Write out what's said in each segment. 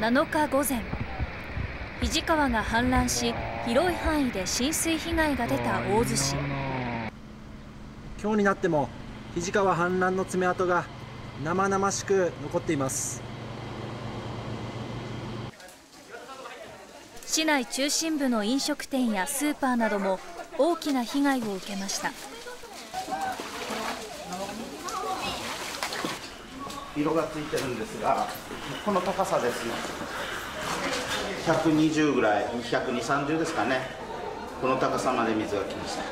7日午前肱川が氾濫し広い範囲で浸水被害が出た大洲市。今日になっても肱川氾濫の爪痕が生々しく残っています。市内中心部の飲食店やスーパーなども大きな被害を受けました色がついてるんですがこの高さですね。120ぐらい12030ですかね。この高さまで水が来ました。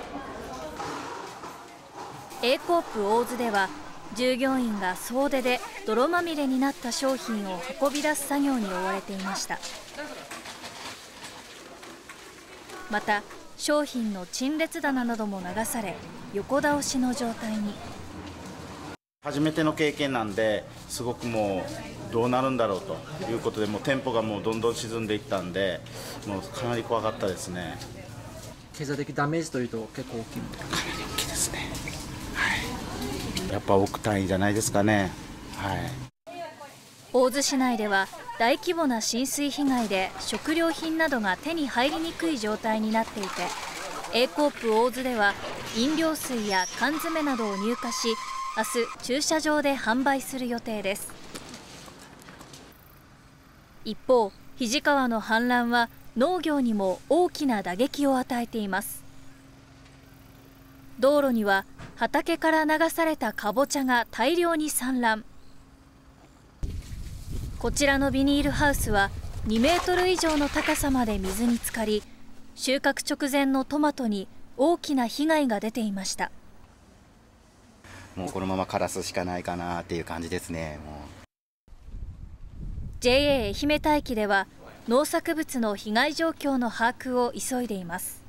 A コープ大津では従業員が総出で泥まみれになった商品を運び出す作業に追われていました。また商品の陳列棚なども流され横倒しの状態に。初めての経験なんですごくもうどうなるんだろうということでもう店舗がもうどんどん沈んでいったんでもうかなり怖かったですね。経済的ダメージというと結構大きいかなり大きいですね、はい、やっぱ億単位じゃないですかね。はい。大洲市内では大規模な浸水被害で食料品などが手に入りにくい状態になっていて A コープ大洲では飲料水や缶詰などを入荷し明日駐車場で販売する予定です。一方肱川の氾濫は農業にも大きな打撃を与えています。道路には畑から流されたかぼちゃが大量に散乱。こちらのビニールハウスは2メートル以上の高さまで水に浸かり収穫直前のトマトに大きな被害が出ていました。もうこのまま枯らすしかないかなっていう感じですねもう。JA 愛媛大気では農作物の被害状況の把握を急いでいます。